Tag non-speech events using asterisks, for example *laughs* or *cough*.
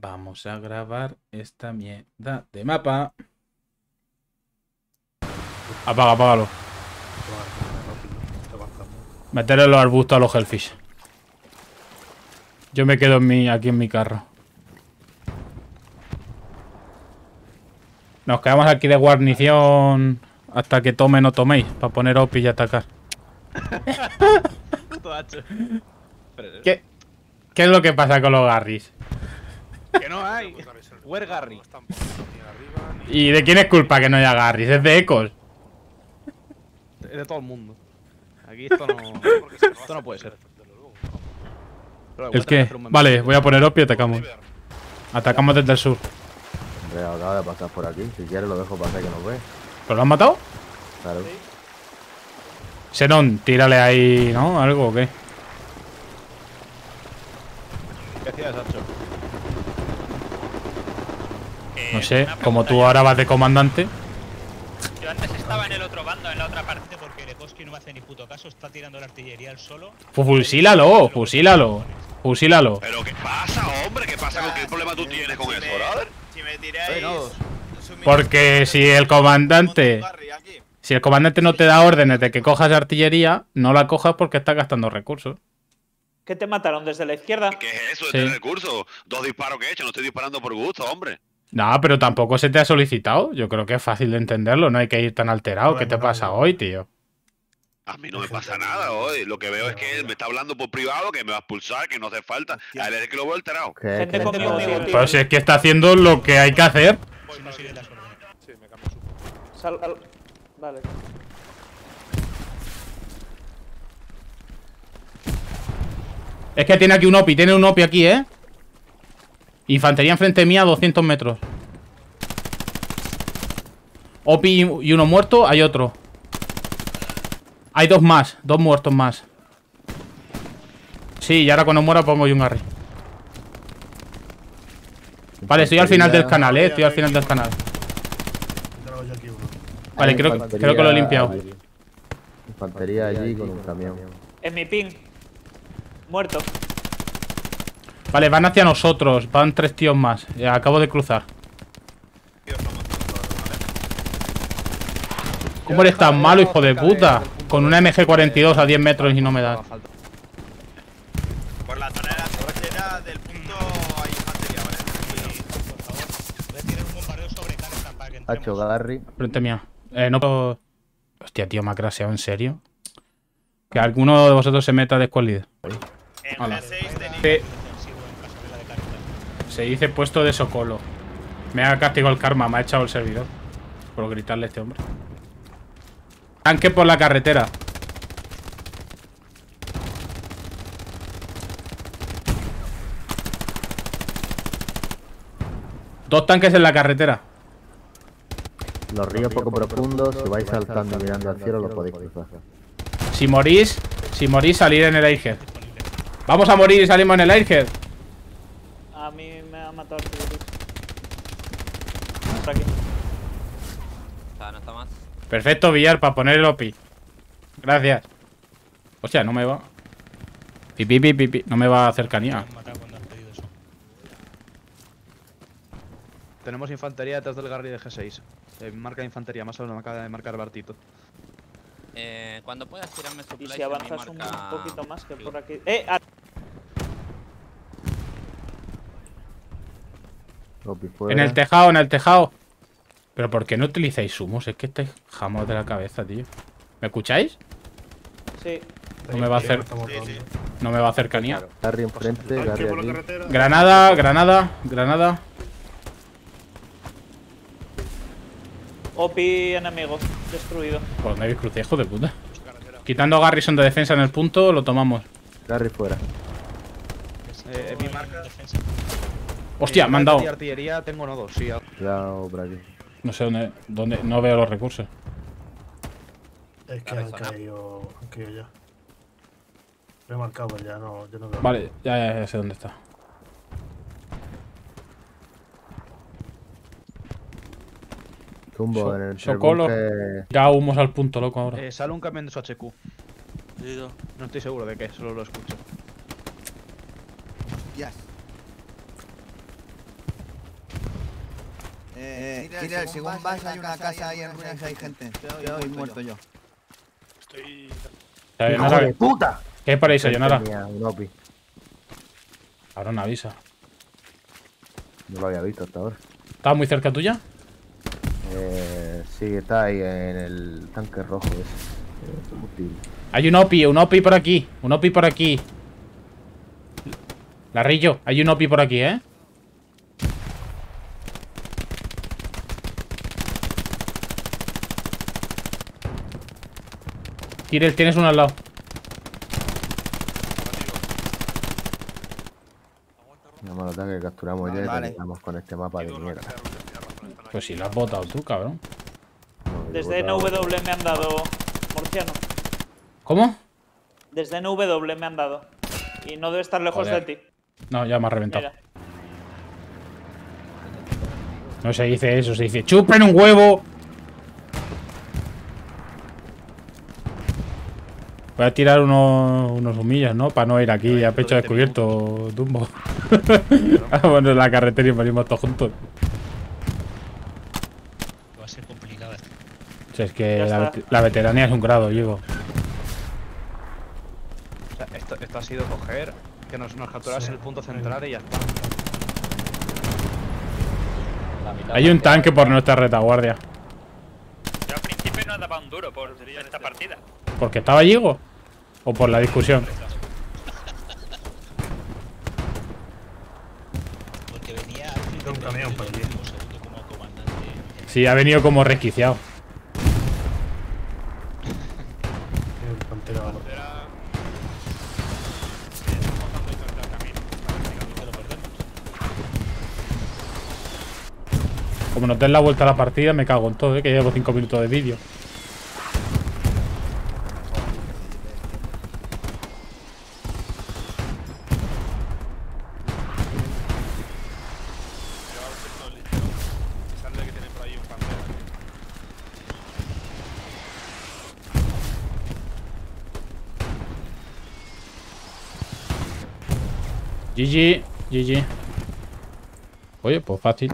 Vamos a grabar esta mierda de mapa. Apaga, apágalo. Meter en los arbustos a los hellfish. Yo me quedo en mi, aquí en mi carro. Nos quedamos aquí de guarnición hasta que tomen o toméis, para poner OPI y atacar. *laughs* ¿Qué, ¿Qué es lo que pasa con los Garrys? Where Garry. ¿Y de quién es culpa que no haya Garrys? ¿Es de Ecos? Es de todo el mundo. Aquí esto no. *laughs* esto no puede ser. ¿El qué? Vale, voy a poner OPI y atacamos. Atacamos desde el sur. Hombre, acaba de pasar por aquí. Si quieres lo dejo pasar que nos ve. ¿Pero lo han matado? Claro. Xenon, tírale ahí, ¿no? ¿Algo o qué? ¿Qué hacías, Hacho? No sé, como tú ahora vas de comandante. Yo antes estaba en el otro bando, en la otra parte, porque Lekoski no me hace ni puto caso, está tirando la artillería al solo. Pues fusílalo, fusílalo. Fusílalo. Pero ¿qué pasa, hombre? ¿Qué pasa? ¿Con qué problema tú tienes con eso, brother? Si me tiráis. Porque si el comandante. Si el comandante no te da órdenes de que cojas artillería, no la cojas porque estás gastando recursos. ¿Qué te mataron desde la izquierda? ¿Qué es eso? Sí. Este recurso. Dos disparos que he hecho, no estoy disparando por gusto, hombre. No, pero tampoco se te ha solicitado. Yo creo que es fácil de entenderlo. No hay que ir tan alterado. ¿Qué te pasa hoy, tío? A mí no me pasa nada hoy. Lo que veo es que él me está hablando por privado, que me va a expulsar, que no hace falta. A él es que lo veo alterado. ¿Qué, Gente qué- conmigo, tío. Pero si es que está haciendo lo que hay que hacer. Sal- al- Vale. Es que tiene aquí un OPI. Tiene un OPI aquí, ¿eh? Infantería enfrente mía a 200 metros. OPI y uno muerto. Hay otro. Hay dos más. Dos muertos más. Sí, y ahora cuando muera pongo yo un Garry. Vale, estoy al final del canal, eh. Estoy al final del canal. Vale, creo, creo que lo he limpiado. Infantería allí con un camión. En mi ping. Muerto. Vale, van hacia nosotros. Van tres tíos más. Eh, Acabo de cruzar. ¿Cómo eres tan malo, hijo de puta? Con una MG42 a 10 metros y no me das. Por la la trinchera del punto hay infantería, ¿vale? Por favor, voy a tirar un bombardeo sobre Kansas para que entremos. Hacho Garry. Frente mía. Eh, no puedo... Hostia, tío, me ha craseado, ¿en serio? Que alguno de vosotros se meta de squad leader. En Hola. G6 tenéis. Sí, Defensivo en Casabela de Caritas. Se dice puesto de socolo. Me ha castigado el karma, me ha echado el servidor. Por gritarle a este hombre. Tanque por la carretera. Dos tanques en la carretera. Los ríos poco profundos, si vais saltando y mirando al cielo, los podéis cruzar. Si morís, si morís, salir en el airhead. Vamos a morir y salimos en el airhead. A mí me ha matado virus. Está aquí. Perfecto, Villar, para poner el OPI. Gracias. Hostia, no me va. Pipi, pipi, pipi. No me va a cercanía. Tenemos infantería detrás del Garry de G6. Eh, marca de infantería, más o menos me acaba de marcar Bartito. Eh, cuando puedas tirarme Y supplies si avanzas un poquito más que por aquí. ¡Eh! ah, Opi fuera. En el tejado, en el tejado. Pero ¿por qué no utilizáis sumos? Es que estáis jamos de la cabeza, tío. ¿Me escucháis? Sí. No me va a hacer. Sí, sí. No me va a hacer canía. Garry enfrente, Garry aquí. Granada, granada, granada. OPI enemigo. Destruido. Por donde habéis cruzado, hijo de puta. Quitando a Garrison de defensa en el punto, lo tomamos. Garry fuera. Eh, mi marca. Defensa. Hostia, en me han dado. artillería tengo nodos, sí. Cuidado por aquí. No sé dónde, dónde. No veo los recursos. Es que han caído, han caído ya. Lo he marcado, pero ya no, ya no veo. Vale, ya, ya, ya sé dónde está. Tumbo So- en el Socolo. bosque. Ya humos al punto, loco, ahora. Eh, sale un camión de su HQ. No estoy seguro de qué, solo lo escucho. Eh, Kirill, según vas hay una casa ahí en ruinas hay gente. Te doy muerto yo. Estoy. ¡Hijo de puta! ¿Qué es por ahí, Sayonara? Ahora no avisa. No lo había visto hasta ahora. ¿Estaba muy cerca tuya? Eh, sí, está ahí en el tanque rojo ese. Eh. Hay un OPI, un OPI por aquí. Un OPI por aquí. Larrillo, hay un OPI por aquí, ¿eh? Kirel, tienes uno al lado. No me lo tengo que capturamos ya y Vale. terminamos con este mapa de mierda. Pues si lo has botado tú, cabrón. No, Desde NW me han dado. Murciano. ¿Cómo? Desde NW me han dado. Y no debe estar lejos Joder. de ti. No, ya me ha reventado. Mira. No se dice eso, se dice ¡Chupen un huevo! Voy a tirar unos, unos humillas, ¿no? Para no ir aquí a pecho descubierto, Dumbo. *laughs* Vamos en la carretera y morimos todos juntos. Va a ser complicado esto. Si es que la, la veteranía es un grado, Diego. O sea, esto, esto ha sido coger, que nos, nos capturase el punto central y ya está. Hay un tanque por nuestra retaguardia. Yo al principio no daba un duro por esta partida. ¿Porque estaba Diego? ¿O por la discusión? Porque venía un camión por aquí. como comandante. Sí, ha venido como resquiciado. Como nos den la vuelta a la partida, me cago en todo, ¿eh? Que llevo 5 minutos de vídeo. Sale que tiene por ahí un pantera. GG, GG. Oye, pues fácil.